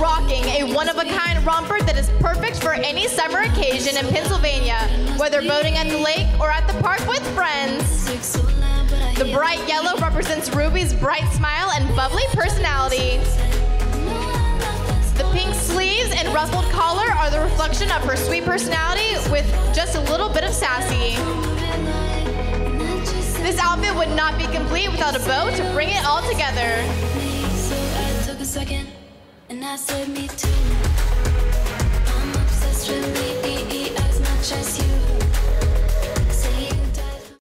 rocking a one-of-a-kind romper that is perfect for any summer occasion in Pennsylvania, whether boating at the lake or at the park with friends. The bright yellow represents Ruby's bright smile and bubbly personality. The pink sleeves and ruffled collar are the reflection of her sweet personality with just a little bit of sassy. This outfit would not be complete without a bow to bring it all together. And I said, Me too.